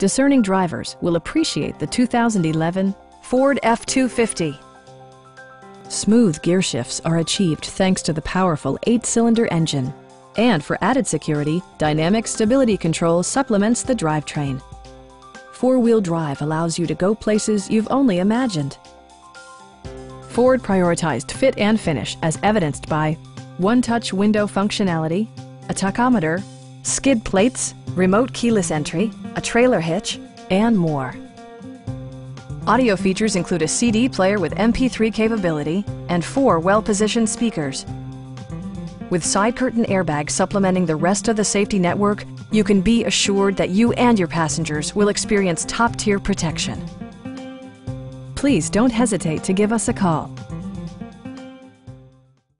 discerning drivers will appreciate the 2011 Ford F-250. Smooth gear shifts are achieved thanks to the powerful eight-cylinder engine. And for added security, Dynamic Stability Control supplements the drivetrain. Four-wheel drive allows you to go places you've only imagined. Ford prioritized fit and finish as evidenced by one-touch window functionality, a tachometer, skid plates, remote keyless entry, a trailer hitch, and more. Audio features include a CD player with MP3 capability and four well-positioned speakers. With side curtain airbags supplementing the rest of the safety network, you can be assured that you and your passengers will experience top-tier protection. Please don't hesitate to give us a call.